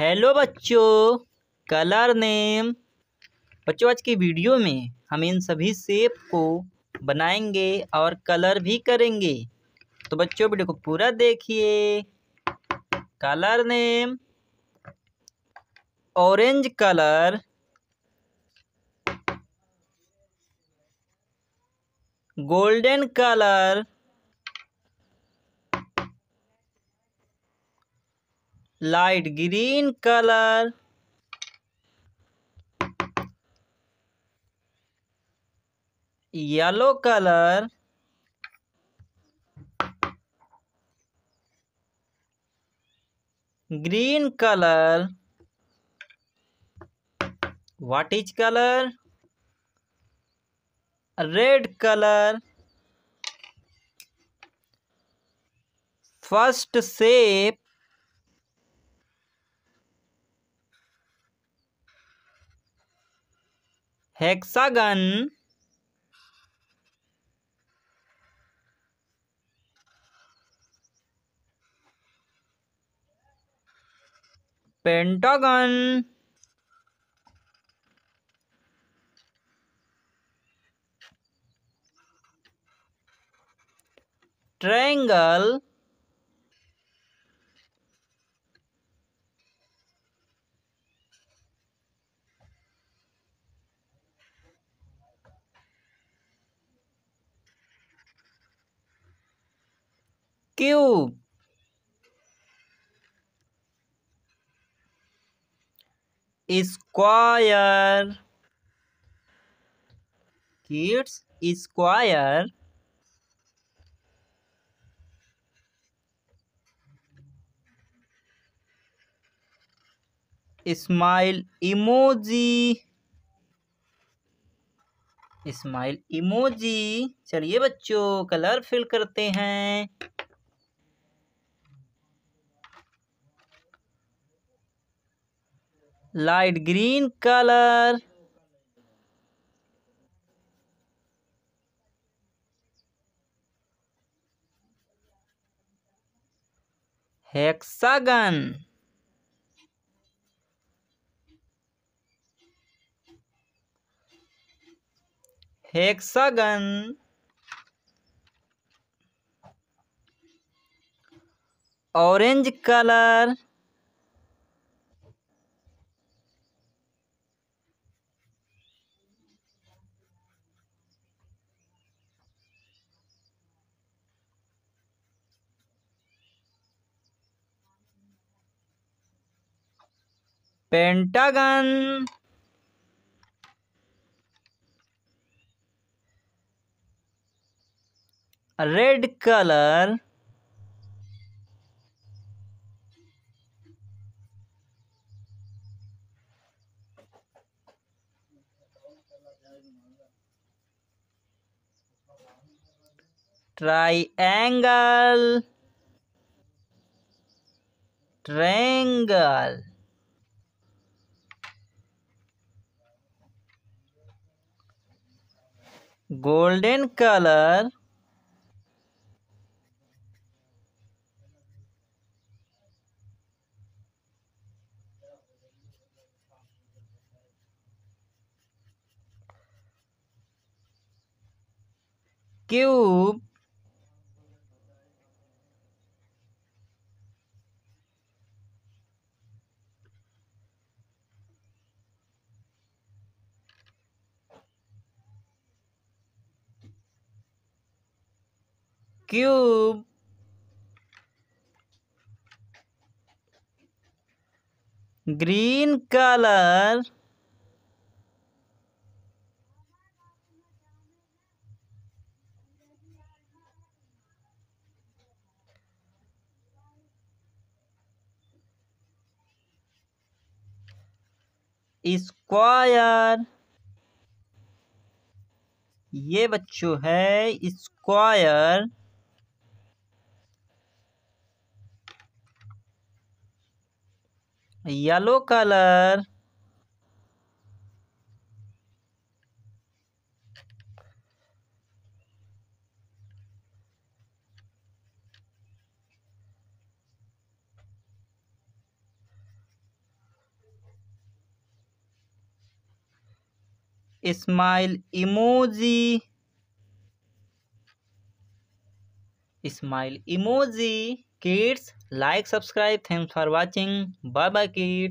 Hello बच्चों colour name बच्चों आज की वीडियो में हम इन सभी सेप को बनाएंगे और कलर भी करेंगे तो बच्चों वीडियो को पूरा देखिए colour name orange colour golden colour light green color. Yellow color. Green color. What is color? Red color. First shape hexagon pentagon triangle, cube square kids square smile emoji smile emoji चलिए बच्चों colour fill करते हैं light green colour hexagon hexagon orange colour pentagon red colour triangle triangle golden color cube cube green colour square ये बच्चों है square yellow colour smile emoji smile emoji kids. Like, subscribe. Thanks for watching. Bye bye, kids.